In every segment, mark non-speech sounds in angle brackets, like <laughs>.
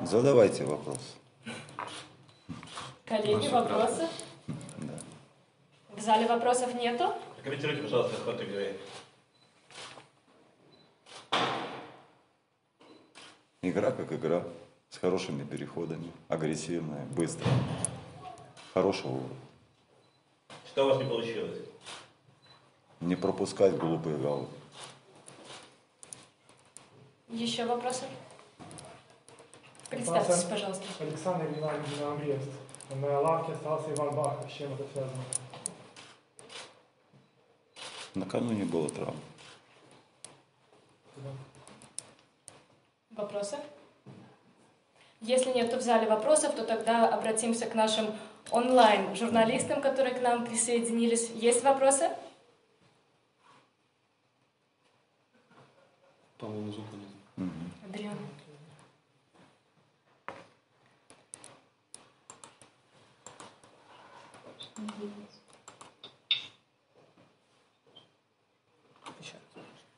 Задавайте вопрос. Коллеги, вопросы? Да. В зале вопросов нету? Комментируйте, пожалуйста, ход игры. Игра как игра, с хорошими переходами, агрессивная, быстрая, хорошего уровня. Что у вас не получилось? Не пропускать глупые голы. Еще вопросы? Представьтесь, пожалуйста. Александр Геннадьевич Брест. На лавке остался Иван Бахов. С чем это связано? Накануне было травма. Вопросы? Если нет в зале вопросов, то тогда обратимся к нашим онлайн-журналистам, которые к нам присоединились. Есть вопросы? По-моему, звука нет. Адриан.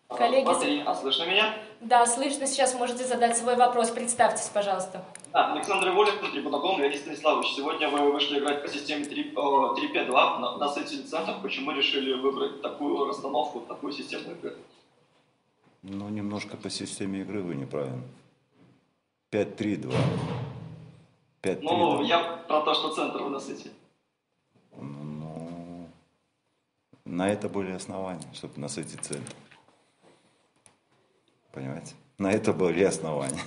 Коллеги, Смотри, а слышно меня? да, слышно, сейчас можете задать свой вопрос. Представьтесь, пожалуйста. Да, Александр Волин, Трибунаком, Леонид Станиславович. Сегодня вы вышли играть по системе 3, 3-5-2 на, на сайте центров. Почему решили выбрать такую расстановку, такую систему игры? Ну, немножко по системе игры вы неправильно. 5-3-2. 5-3-2. Ну, я про то, что центр вы на сайте. Ну, на это были основания, чтобы насытить цель. Понимаете? На это были основания.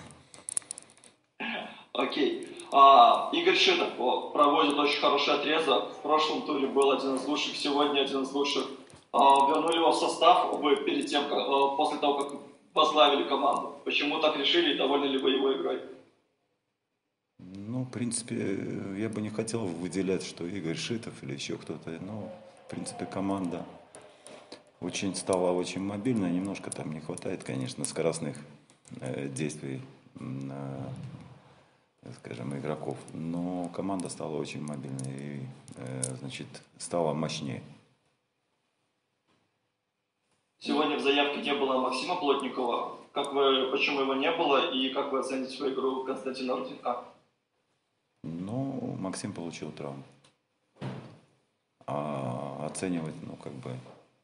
Окей. А, Игорь Шитов проводит очень хороший отрезок. В прошлом туре был один из лучших, сегодня один из лучших. А, вернули его в состав вы перед тем, как, а, после того, как возглавили команду. Почему так решили и довольны ли вы его игрой? Ну, в принципе, я бы не хотел выделять, что Игорь Шитов или еще кто-то. Но, в принципе, команда очень стала очень мобильной. Немножко там не хватает, конечно, скоростных э, действий, на, скажем, игроков. Но команда стала очень мобильной и, э, значит, стала мощнее. Сегодня в заявке не было Максима Плотникова. Как вы, почему его не было и как вы оцените свою игру Константина Руденко? Ну, Максим получил травму. А оценивать, ну, как бы,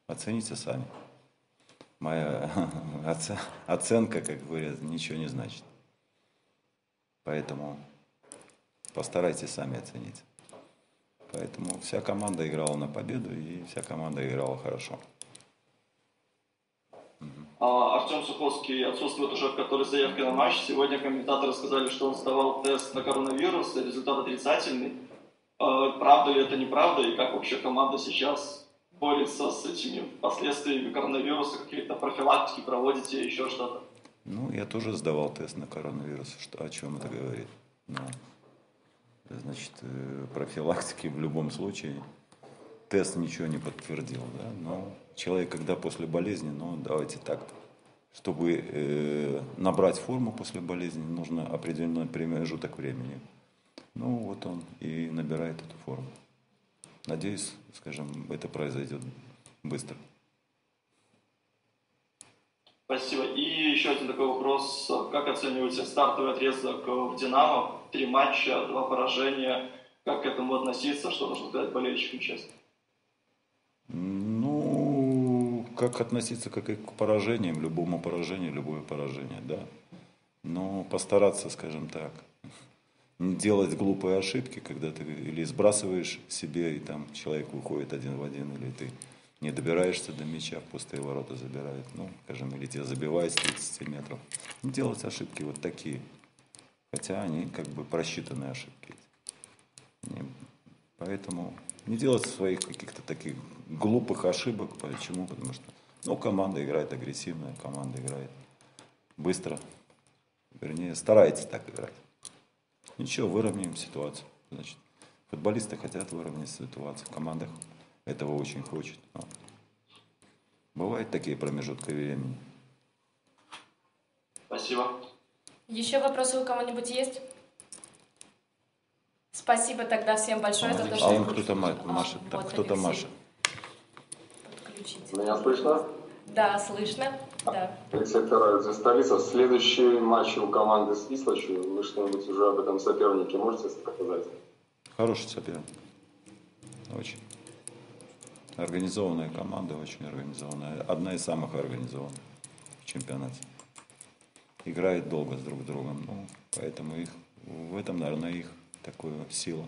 оцените сами. Моя <laughs> оце- оценка, как говорят, ничего не значит. Поэтому постарайтесь сами оценить. Поэтому вся команда играла на победу, и вся команда играла хорошо. А, Артем Суховский отсутствует уже в которой заявке на матч. Сегодня комментаторы сказали, что он сдавал тест на коронавирус, и результат отрицательный. А, Правда ли это, неправда, и как вообще команда сейчас борется с этими последствиями коронавируса, какие-то профилактики проводите, еще что-то? Ну, я тоже сдавал тест на коронавирус. Что, о чем это говорит? Ну, значит, э, профилактики в любом случае. Тест ничего не подтвердил, да. Но человек, когда после болезни, ну, давайте так, чтобы э, набрать форму после болезни, нужно определенный промежуток времени. Ну, вот он и набирает эту форму. Надеюсь, скажем, это произойдет быстро. Спасибо. И еще один такой вопрос. Как оцениваете стартовый отрезок в «Динамо»? Три матча, два поражения. Как к этому относиться? Что нужно сказать болельщикам сейчас? Ну, как относиться как и к поражениям, любому поражению, любое поражение, да. Но постараться, скажем так, делать глупые ошибки, когда ты или сбрасываешь себе, и там человек выходит один в один, или ты не добираешься до мяча, в пустые ворота забирают, ну, скажем, или тебя забивают с 30 метров. Не делать ошибки вот такие. Хотя они как бы просчитанные ошибки. Не- Поэтому не делать своих каких-то таких глупых ошибок. Почему? Потому что ну, команда играет агрессивно, команда играет быстро. Вернее, старается так играть. Ничего, выровняем ситуацию. Значит, футболисты хотят выровнять ситуацию. Команда этого очень хочет. Но бывают такие промежутки времени. Спасибо. Еще вопросы у кого-нибудь есть? Спасибо тогда всем большое за то, А что... он кто-то ма- машет. А, вот кто-то машет. Меня слышно? Да, слышно. Да. Алексей Тараев, «За столица». Следующие матчи у команды с Вислочью. Вы что-нибудь уже об этом сопернике можете сказать? Хороший соперник. Очень. Организованная команда, очень организованная. Одна из самых организованных в чемпионате. Играет долго с друг другом. Ну, поэтому их, в этом, наверное, их такая сила.